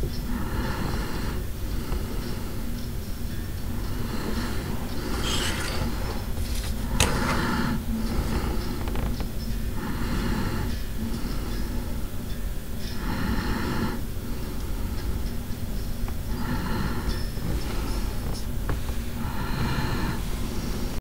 Yeah.